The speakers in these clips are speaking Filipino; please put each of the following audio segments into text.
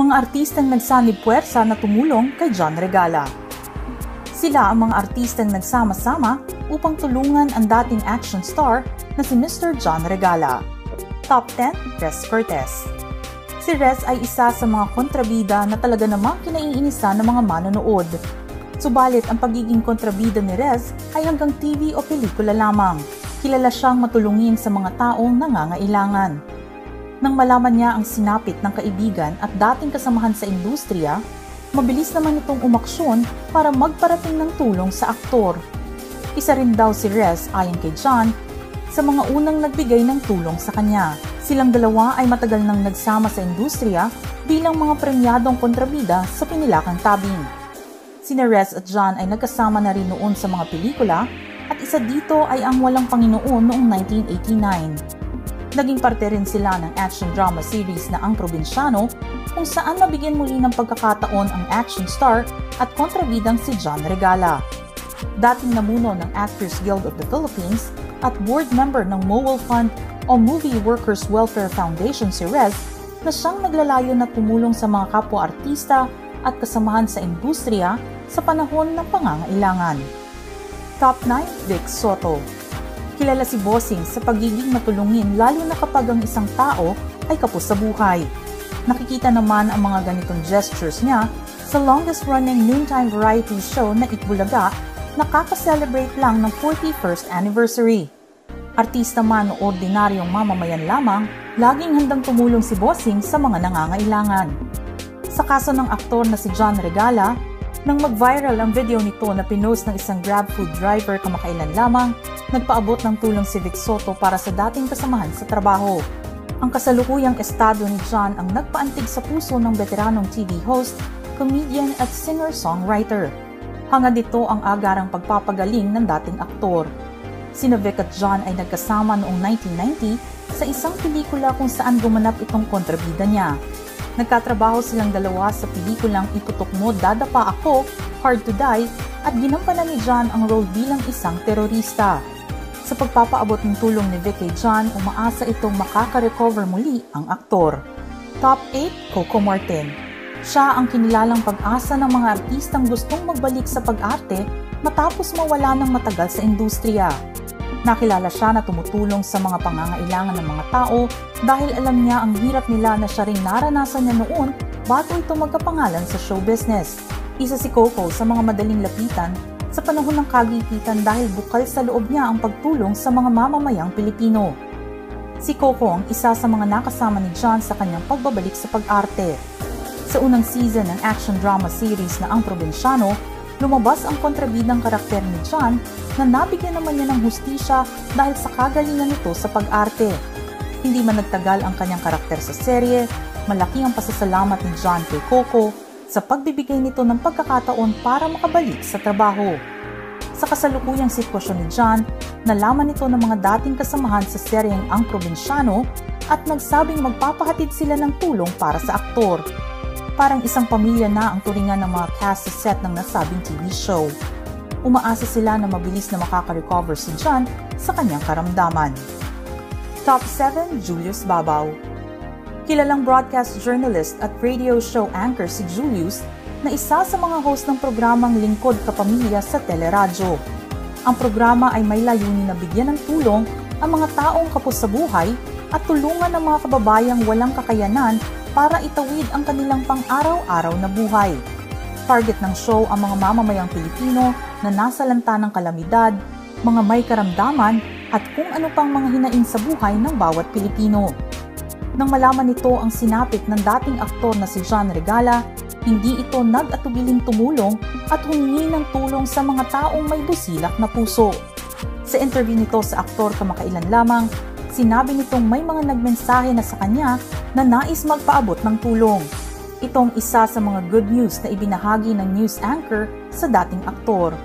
mga artistang nagsanib puwersa na tumulong kay John Regala. Sila ang mga artistang nagsama-sama upang tulungan ang dating action star na si Mr. John Regala. Top 10, Rez Cortez. Si Rez ay isa sa mga kontrabida na talaga namang kinaiinisa ng mga manonood. Subalit ang pagiging kontrabida ni Rez ay hanggang TV o pelikula lamang. Kilala siyang matulungin sa mga taong nangangailangan. Nang malaman niya ang sinapit ng kaibigan at dating kasamahan sa industriya, mabilis naman itong umaksyon para magparating ng tulong sa aktor. Isa rin daw si Rez ayon kay John sa mga unang nagbigay ng tulong sa kanya. Silang dalawa ay matagal nang nagsama sa industriya bilang mga premyadong kontrabida sa pinilakang tabing. Sina Rez at John ay nagkasama na rin noon sa mga pelikula at isa dito ay ang Walang Panginoon noong 1989. Naging parte rin sila ng action drama series na Ang Probinsyano kung saan mabigyan muli ng pagkakataon ang action star at kontrabidang si John Regala. Dating namuno ng Actors Guild of the Philippines at board member ng MOWEL Fund o Movie Workers Welfare Foundation si Rez na siyang naglalayo na tumulong sa mga kapwa-artista at kasamahan sa industriya sa panahon ng pangangailangan. Top 9, Vic Soto Kilala si Bossing sa pagiging matulungin lalo na kapag ang isang tao ay kapos sa buhay. Nakikita naman ang mga ganitong gestures niya sa longest-running noontime variety show na Itbulaga na kakaselebrate lang ng 41st anniversary. Artista man o ordinaryong mamamayan lamang, laging handang tumulong si Bossing sa mga nangangailangan. Sa kaso ng aktor na si John Regala, nang mag-viral ang video nito na pinost ng isang grab food driver kamakailan lamang, nagpaabot ng tulong si Vic Soto para sa dating kasamahan sa trabaho. Ang kasalukuyang estado ni John ang nagpaantig sa puso ng veteranong TV host, comedian at singer-songwriter. Hangad dito ang agarang pagpapagaling ng dating aktor. Sina Vic at John ay nagkasama noong 1990 sa isang pelikula kung saan gumanap itong kontrabida niya. Nagkatrabaho silang dalawa sa pelikulang Itutok Mo Dadapa Ako, Hard to Die at ginampanan ni John ang role bilang isang terorista. Sa pagpapaabot ng tulong ni Vic kay John, umaasa itong makaka-recover muli ang aktor. Top 8, Coco Martin. Siya ang kinilalang pag-asa ng mga artistang gustong magbalik sa pag-arte matapos mawala ng matagal sa industriya. Nakilala siya na tumutulong sa mga pangangailangan ng mga tao dahil alam niya ang hirap nila na siya ring naranasan niya noon bago ito magkapangalan sa show business. Isa si Coco sa mga madaling lapitan sa panahon ng kagipitan dahil bukal sa loob niya ang pagtulong sa mga mamamayang Pilipino. Si Coco ang isa sa mga nakasama ni John sa kanyang pagbabalik sa pag-arte. Sa unang season ng action drama series na Ang Probinsyano, lumabas ang kontrabidang karakter ni John na nabigyan naman niya ng hustisya dahil sa kagalingan nito sa pag-arte. Hindi man nagtagal ang kanyang karakter sa serye, malaki ang pasasalamat ni John kay Coco sa pagbibigay nito ng pagkakataon para makabalik sa trabaho. Sa kasalukuyang sitwasyon ni John, nalaman nito ng mga dating kasamahan sa seryeng Ang Probinsyano at nagsabing magpapahatid sila ng tulong para sa aktor parang isang pamilya na ang turingan ng mga cast sa set ng nasabing TV show. Umaasa sila na mabilis na makaka-recover si John sa kanyang karamdaman. Top 7 Julius Babaw Kilalang broadcast journalist at radio show anchor si Julius na isa sa mga host ng programang Lingkod Kapamilya sa Teleradyo. Ang programa ay may layunin na bigyan ng tulong ang mga taong kapos sa buhay at tulungan ng mga kababayang walang kakayanan para itawid ang kanilang pang-araw-araw na buhay. Target ng show ang mga mamamayang Pilipino na nasa lanta ng kalamidad, mga may karamdaman at kung ano pang mga hinaing sa buhay ng bawat Pilipino. Nang malaman nito ang sinapit ng dating aktor na si John Regala, hindi ito nag-atubiling tumulong at humingi ng tulong sa mga taong may busilak na puso. Sa interview nito sa aktor kamakailan lamang, sinabi nitong may mga nagmensahe na sa kanya na nais magpaabot ng tulong. Itong isa sa mga good news na ibinahagi ng news anchor sa dating aktor.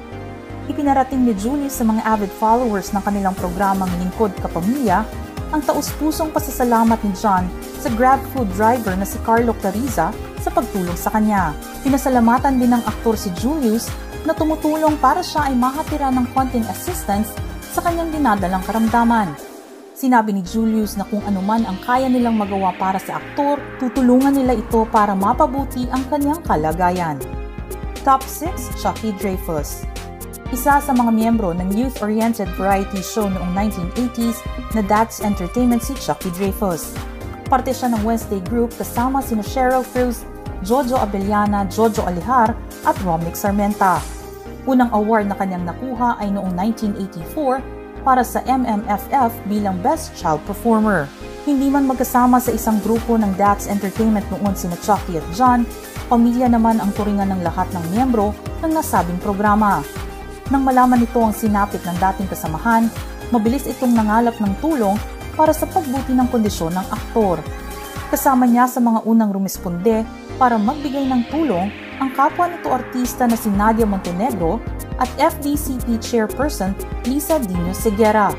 Ipinarating ni Julie sa mga avid followers ng kanilang programang Lingkod Kapamilya ang taus-pusong pasasalamat ni John sa grab food driver na si Carlo Clariza sa pagtulong sa kanya. Pinasalamatan din ng aktor si Julius na tumutulong para siya ay mahatira ng konting assistance sa kanyang dinadalang karamdaman. Sinabi ni Julius na kung anuman ang kaya nilang magawa para sa aktor, tutulungan nila ito para mapabuti ang kanyang kalagayan. Top 6, Chucky Dreyfus Isa sa mga miyembro ng youth-oriented variety show noong 1980s na That's Entertainment si Chucky Dreyfus. Parte siya ng Wednesday Group kasama sina Cheryl Cruz, Jojo Abellana, Jojo Alihar at Romnick Sarmenta. Unang award na kanyang nakuha ay noong 1984 para sa MMFF bilang Best Child Performer. Hindi man magkasama sa isang grupo ng DAX Entertainment noon sina Chucky at John, pamilya naman ang turingan ng lahat ng miyembro ng nasabing programa. Nang malaman nito ang sinapit ng dating kasamahan, mabilis itong nangalap ng tulong para sa pagbuti ng kondisyon ng aktor. Kasama niya sa mga unang rumisponde para magbigay ng tulong ang kapwa nito artista na si Nadia Montenegro at FDCP Chairperson Lisa Dino Segura.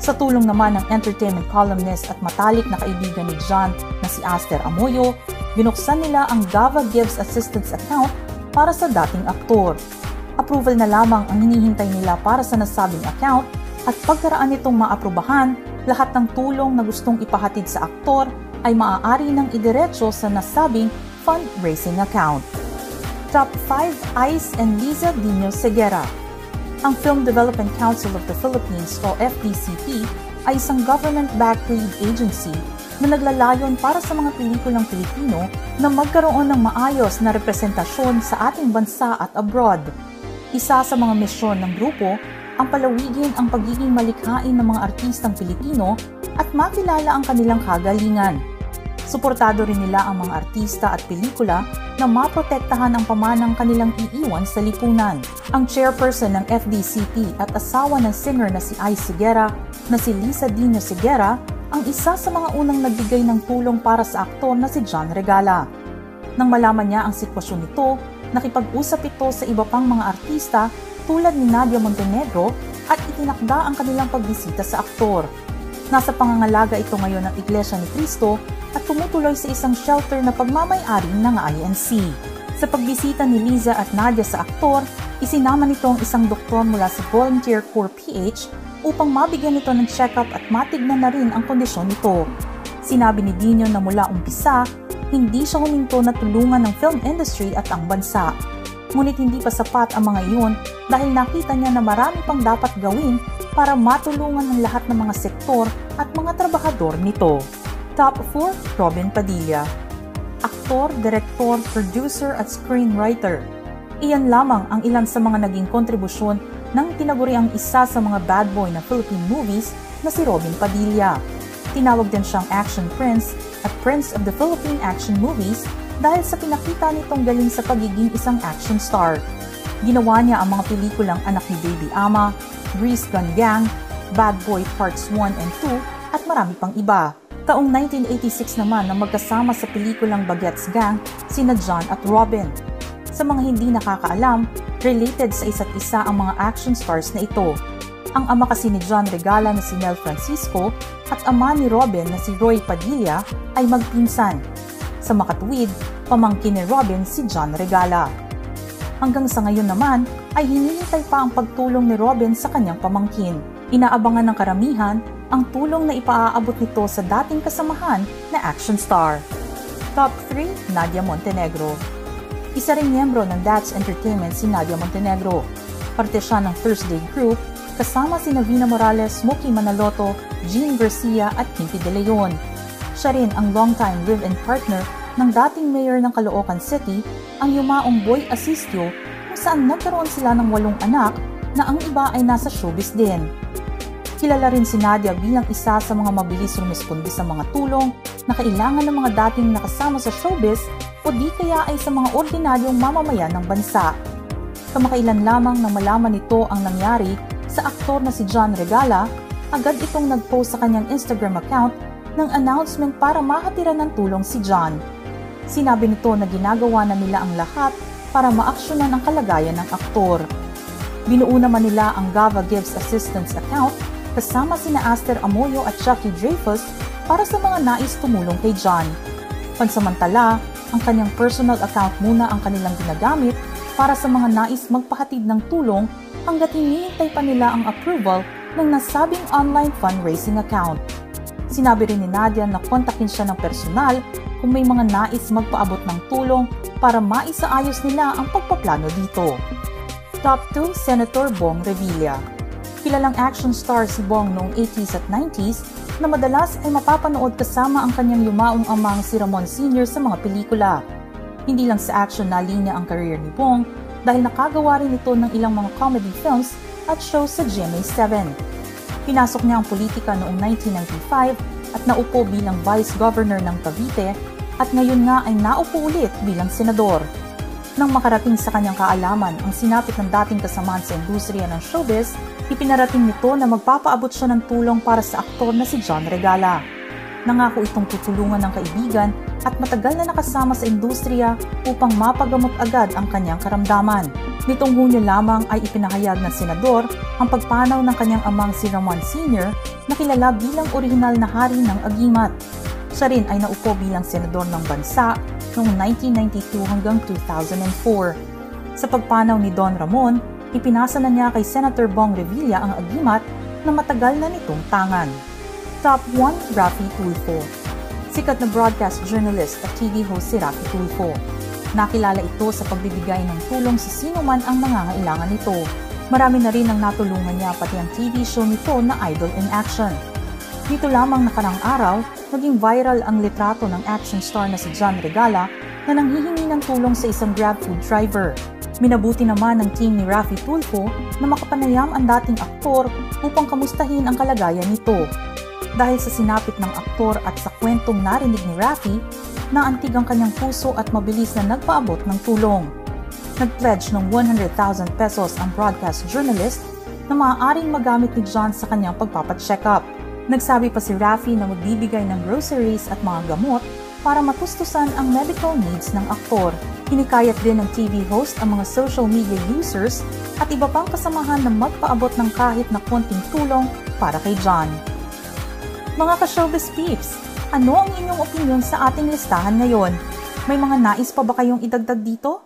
Sa tulong naman ng entertainment columnist at matalik na kaibigan ni John na si Aster Amoyo, binuksan nila ang Gava Gives Assistance account para sa dating aktor. Approval na lamang ang hinihintay nila para sa nasabing account at pagkaraan nitong maaprubahan, lahat ng tulong na gustong ipahatid sa aktor ay maaari ng idiretso sa nasabing fundraising account. Top 5 Ice and Liza Dino Segura. Ang Film Development Council of the Philippines o FDCP ay isang government-backed lead agency na naglalayon para sa mga pelikulang Pilipino na magkaroon ng maayos na representasyon sa ating bansa at abroad. Isa sa mga misyon ng grupo ang palawigin ang pagiging malikhain ng mga artistang Pilipino at makilala ang kanilang kagalingan. Suportado rin nila ang mga artista at pelikula na maprotektahan ang pamanang kanilang iiwan sa lipunan. Ang chairperson ng FDCP at asawa ng singer na si Ay Sigera na si Lisa Dino Sigera ang isa sa mga unang nagbigay ng tulong para sa aktor na si John Regala. Nang malaman niya ang sitwasyon nito, nakipag-usap ito sa iba pang mga artista tulad ni Nadia Montenegro at itinakda ang kanilang pagbisita sa aktor. Nasa pangangalaga ito ngayon ng Iglesia ni Cristo at tumutuloy sa isang shelter na pagmamayari ng INC. Sa pagbisita ni Liza at Nadia sa aktor, isinama nito ang isang doktor mula sa Volunteer Corps PH upang mabigyan nito ng check-up at matignan na rin ang kondisyon nito. Sinabi ni Dino na mula umpisa, hindi siya huminto na tulungan ng film industry at ang bansa. Ngunit hindi pa sapat ang mga iyon dahil nakita niya na marami pang dapat gawin para matulungan ang lahat ng mga sektor at mga trabahador nito. Top 4, Robin Padilla. Aktor, direktor, producer at screenwriter. Iyan lamang ang ilan sa mga naging kontribusyon ng tinaguriang isa sa mga bad boy na Philippine movies na si Robin Padilla. Tinawag din siyang action prince at prince of the Philippine action movies dahil sa pinakita nitong galing sa pagiging isang action star. Ginawa niya ang mga pelikulang Anak ni Baby Ama, Grease Gun Gang, Bad Boy Parts 1 and 2 at marami pang iba. Taong 1986 naman na magkasama sa pelikulang Bagets Gang sina John at Robin. Sa mga hindi nakakaalam, related sa isa't isa ang mga action stars na ito. Ang ama kasi ni John Regala na si Mel Francisco at ama ni Robin na si Roy Padilla ay magpinsan. Sa makatuwid, pamangkin ni Robin si John Regala. Hanggang sa ngayon naman ay hinihintay pa ang pagtulong ni Robin sa kanyang pamangkin. Inaabangan ng karamihan ang tulong na ipaaabot nito sa dating kasamahan na action star. Top 3, Nadia Montenegro. Isa ring miyembro ng That's Entertainment si Nadia Montenegro. Parte siya ng Thursday Group kasama si Navina Morales, Smokey Manaloto, Jean Garcia at Kimpi De Leon. Siya rin ang longtime live-in partner ng dating mayor ng Caloocan City, ang yumaong Boy Asistio kung saan nagkaroon sila ng walong anak na ang iba ay nasa showbiz din. Kilala rin si Nadia bilang isa sa mga mabilis rumispondi sa mga tulong na kailangan ng mga dating nakasama sa showbiz o di kaya ay sa mga ordinaryong mamamayan ng bansa. Kamakailan lamang nang malaman nito ang nangyari sa aktor na si John Regala, agad itong nag-post sa kanyang Instagram account ng announcement para mahatiran ng tulong si John. Sinabi nito na ginagawa na nila ang lahat para maaksyonan ang kalagayan ng aktor. Binuo naman nila ang Gava Gives Assistance account kasama sina Aster Amoyo at Chucky Dreyfus para sa mga nais tumulong kay John. Pansamantala, ang kanyang personal account muna ang kanilang ginagamit para sa mga nais magpahatid ng tulong hanggat hinihintay pa nila ang approval ng nasabing online fundraising account. Sinabi rin ni Nadia na kontakin siya ng personal kung may mga nais magpaabot ng tulong para maisaayos nila ang pagpaplano dito. Top 2 Senator Bong Revilla Kilalang action star si Bong noong 80s at 90s na madalas ay mapapanood kasama ang kanyang yumaong amang si Ramon Sr. sa mga pelikula. Hindi lang sa action na linya ang career ni Bong dahil nakagawa rin ito ng ilang mga comedy films at shows sa GMA7. Pinasok niya ang politika noong 1995 at naupo bilang Vice Governor ng Cavite at ngayon nga ay naupo ulit bilang senador. Nang makarating sa kanyang kaalaman ang sinapit ng dating kasamahan sa industriya ng showbiz, ipinarating nito na magpapaabot siya ng tulong para sa aktor na si John Regala. Nangako itong tutulungan ng kaibigan at matagal na nakasama sa industriya upang mapagamot agad ang kanyang karamdaman. Nitong Hunyo lamang ay ipinahayag ng senador ang pagpanaw ng kanyang amang si Ramon Sr. na kilala bilang orihinal na hari ng Agimat. Siya rin ay naupo bilang senador ng bansa noong 1992 hanggang 2004. Sa pagpanaw ni Don Ramon, ipinasa na niya kay Senator Bong Revilla ang agimat na matagal na nitong tangan. Top 1 Rafi Tulfo Sikat na broadcast journalist at TV host si Rafi Tulfo. Nakilala ito sa pagbibigay ng tulong sa sino man ang nangangailangan nito. Marami na rin ang natulungan niya pati ang TV show nito na Idol in Action. Dito lamang nakarang araw, naging viral ang litrato ng action star na si John Regala na nanghihingi ng tulong sa isang grab food driver. Minabuti naman ng team ni Rafi Tulfo na makapanayam ang dating aktor upang kamustahin ang kalagayan nito. Dahil sa sinapit ng aktor at sa kwentong narinig ni Rafi, naantig ang kanyang puso at mabilis na nagpaabot ng tulong. Nag-pledge ng 100,000 pesos ang broadcast journalist na maaaring magamit ni John sa kanyang pagpapacheck up. Nagsabi pa si Rafi na magbibigay ng groceries at mga gamot para matustusan ang medical needs ng aktor. Hinikayat din ng TV host ang mga social media users at iba pang kasamahan na magpaabot ng kahit na konting tulong para kay John. Mga ka-showbiz peeps, ano ang inyong opinion sa ating listahan ngayon? May mga nais pa ba kayong idagdag dito?